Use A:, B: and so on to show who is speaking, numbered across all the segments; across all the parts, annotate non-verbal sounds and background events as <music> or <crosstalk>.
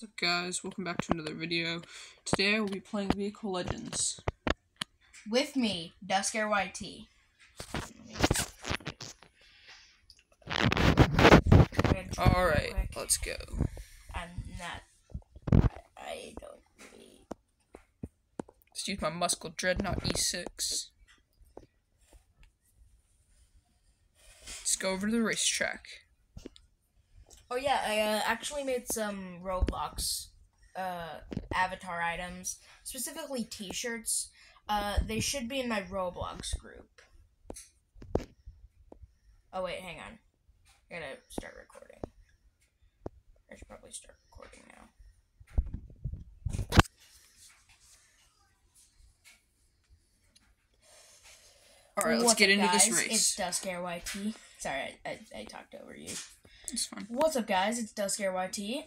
A: What's up guys, welcome back to another video. Today I will be playing Vehicle Legends.
B: With me, Dusker YT.
A: Alright, let's go.
B: I'm not. I, I don't really.
A: Let's use my Muscle Dreadnought E6. Let's go over to the racetrack.
B: Oh yeah, I uh, actually made some Roblox uh, avatar items, specifically T-shirts. Uh, they should be in my Roblox group. Oh wait, hang on. I gotta start recording. I should probably start recording now.
A: Alright, let's
B: What's
A: get into
B: guys?
A: this race.
B: It's Dusker YT. Sorry, I, I, I talked over you.
A: It's fine.
B: What's up, guys? It's Dusker YT.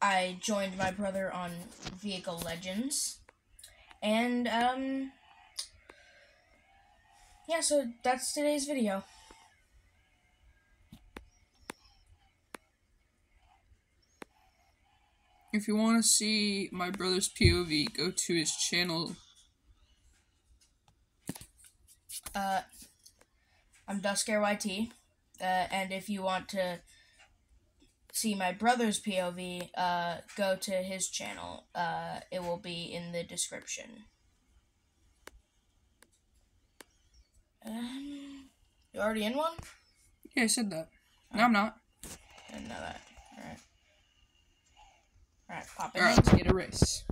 B: I joined my brother on Vehicle Legends, and um, yeah. So that's today's video.
A: If you want to see my brother's POV, go to his channel.
B: Uh, I'm Dusker YT, uh, and if you want to see my brother's POV, uh, go to his channel. Uh, it will be in the description. Um, you already in one?
A: Yeah, I said that. No, I'm not.
B: I didn't know that. Alright. Alright, pop in.
A: Alright, let's get a race.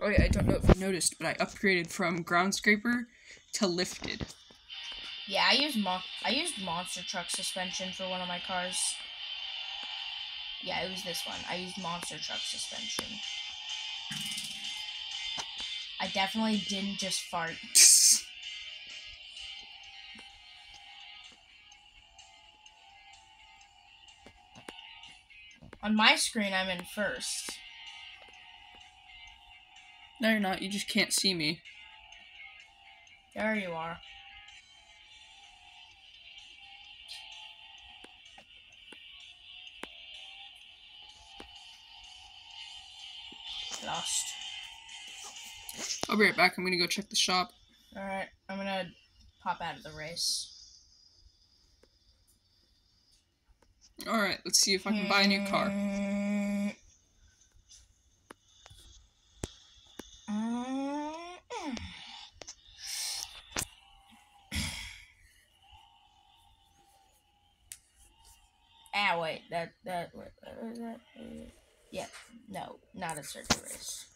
A: Oh yeah, I don't know if you noticed, but I upgraded from ground scraper to lifted.
B: Yeah, I used mo- I used monster truck suspension for one of my cars. Yeah, it was this one. I used monster truck suspension. I definitely didn't just fart. <laughs> On my screen, I'm in first.
A: no, you're not. You just can't see me.
B: There you are. Lost.
A: I'll be right back. I'm gonna go check the shop.
B: Alright, I'm gonna pop out of the race.
A: Alright, let's see if I can buy a new car.
B: Mm. Mm. Ah, wait, that, that, wait, what was that? Uh, Yeah, no, not a circuit race.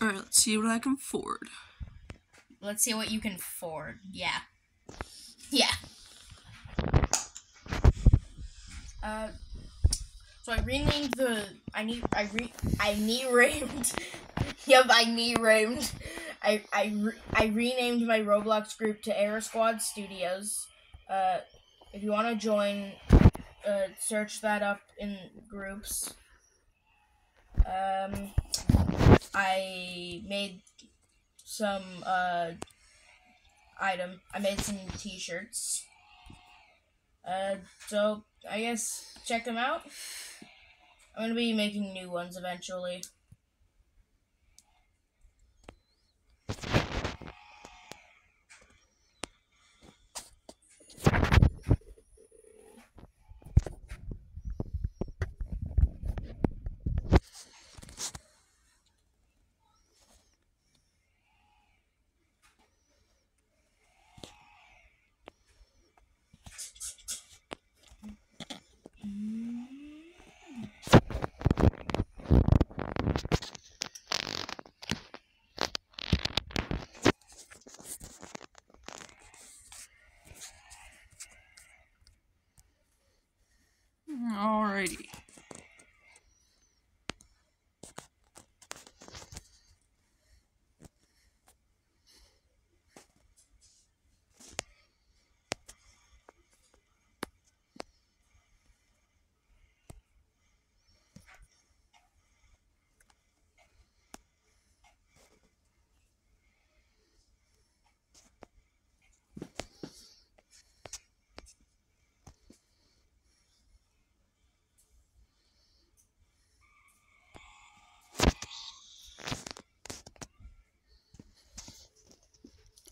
A: Alright, let's see what I can afford.
B: Let's see what you can afford. Yeah. Yeah. Uh, so I renamed the. I need. I re. I renamed. <laughs> yep, I renamed. I I re, I renamed my Roblox group to Air Squad Studios. Uh, if you want to join, uh, search that up in groups. Um, I made some uh item. I made some t-shirts. Uh so I guess check them out. I'm gonna be making new ones eventually.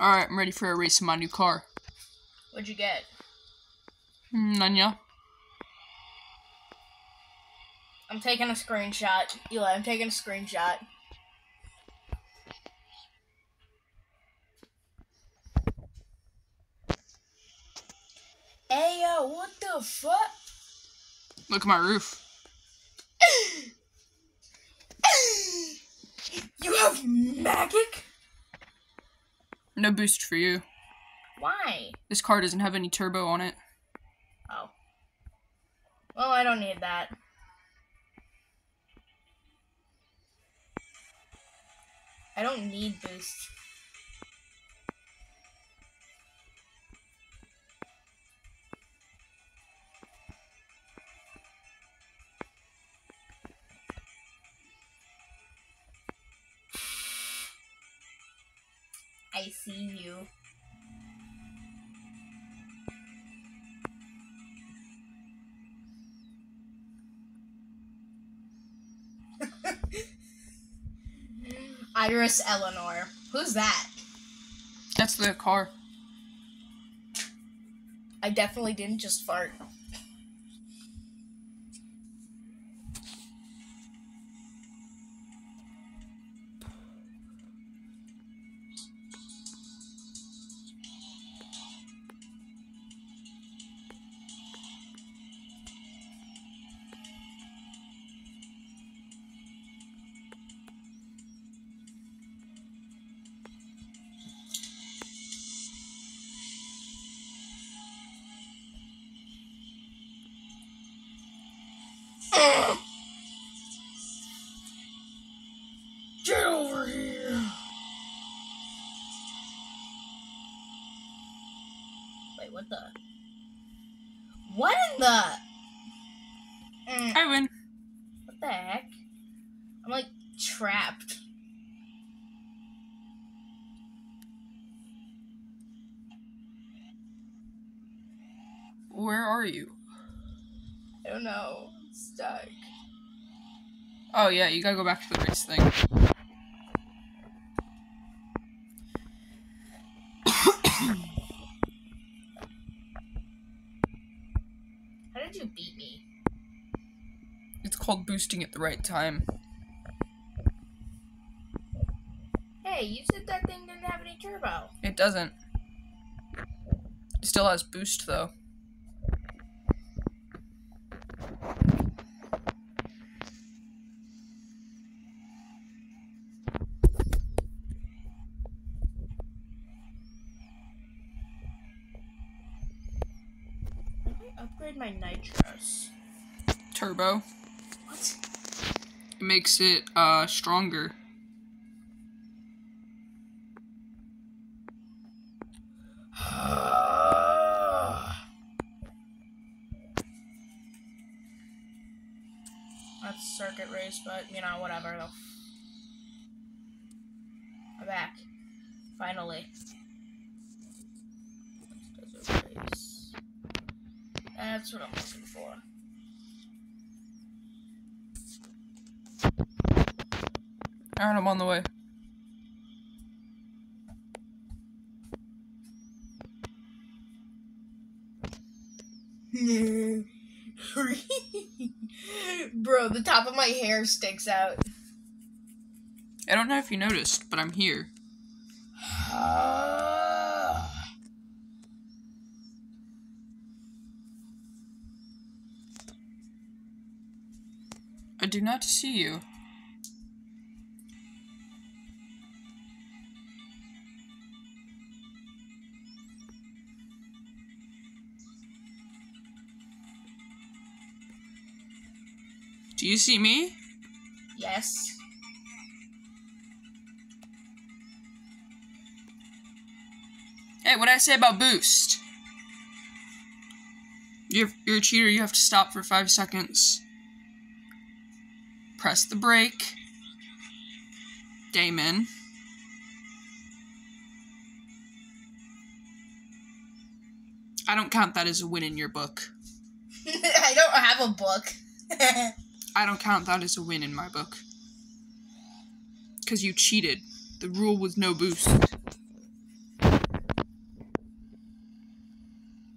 A: Alright, I'm ready for a race in my new car.
B: What'd you get?
A: Hmm, Nanya.
B: I'm taking a screenshot. Eli, I'm taking a screenshot. Hey yo, what the fuck?
A: Look at my roof.
B: you have magic?
A: No boost for you.
B: Why?
A: This car doesn't have any turbo on it.
B: Oh. Well, I don't need that. I don't need boost. I see you. <laughs> Iris Eleanor. Who's that?
A: That's the car.
B: I definitely didn't just fart. Wait, what the? What in the? Mm,
A: I win.
B: what the heck? I'm like trapped.
A: Where are you?
B: I don't know. Stuck.
A: Oh yeah, you gotta go back to the race thing.
B: How did you beat me?
A: It's called boosting at the right time.
B: Hey, you said that thing didn't have any turbo.
A: It doesn't. It still has boost though.
B: How I upgrade my nitros?
A: Turbo. It makes it uh stronger. <sighs>
B: That's circuit race, but you know, whatever. I'm back. Finally. That's what I'm looking for.
A: Alright, I'm on the way. <laughs>
B: Bro, the top of my hair sticks out.
A: I don't know if you noticed, but I'm here. <sighs> I do not see you. Do you see me?
B: yes.
A: Hey, what did I say about boost? You're, you're a cheater, you have to stop for five seconds. Press the brake. Damon. I don't count that as a win in your book. <laughs>
B: I don't have a book. <laughs>
A: I don't count that as a win in my book. Because you cheated. The rule was no boost.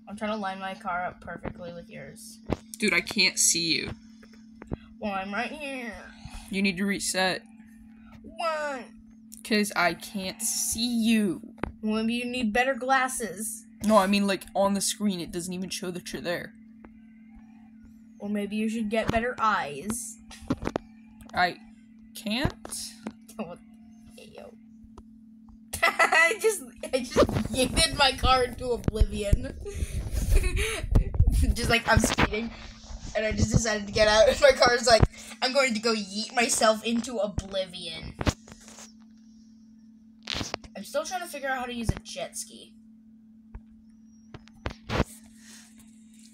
B: I'm trying to line my car up perfectly with yours.
A: Dude, I can't see you.
B: Well, I'm right here.
A: You need to reset.
B: Why?
A: Because I can't see you.
B: Well, maybe you need better glasses.
A: No, I mean, like, on the screen, it doesn't even show that you're there.
B: Or maybe you should get better eyes.
A: I can't?
B: Oh, hey, yo. <laughs> I just, I just yeeted my car into oblivion. <laughs> just like I'm speeding, and I just decided to get out. And <laughs> my car's like, I'm going to go yeet myself into oblivion. I'm still trying to figure out how to use a jet ski.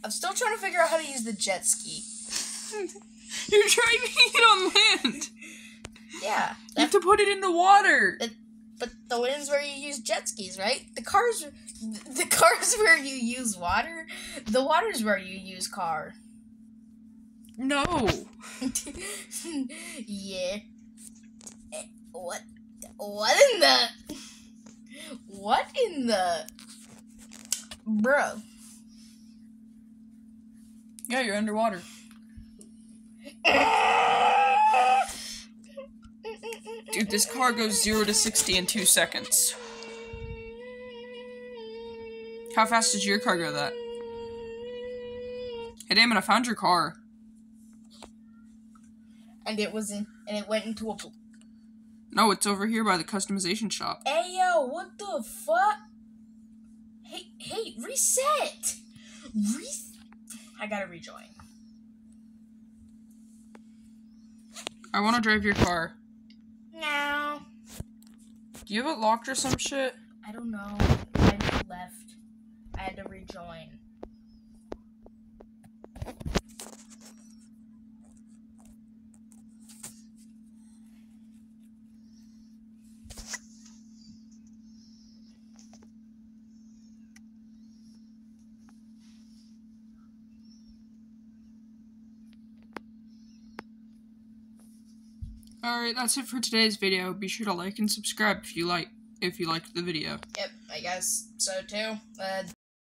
B: I'm still trying to figure out how to use the jet ski. <laughs>
A: You're driving it on land.
B: Yeah,
A: You have to put it in the water.
B: but the wind's where you use jet skis, right? The cars, the cars <laughs> where you use water. The water's where you use car.
A: No. <laughs>
B: yeah. Eh, What? What in the? What in the? Bro.
A: Yeah, you're underwater. Dude, this car goes 0 to 60 in 2 seconds. How fast did your car go that? Hey, Damon, I found your car.
B: And it was in, and it went into a.
A: No, it's over here by the customization shop.
B: Hey yo, what the fuck? Hey, hey, reset. Re. I gotta rejoin.
A: I want to drive your car.
B: No.
A: Do you have it locked or some shit?
B: I don't know. I left. I had to rejoin.
A: Alright, that's it for today's video. Be sure to like and subscribe if you like if you liked the video.
B: Yep, I guess so too. Uh,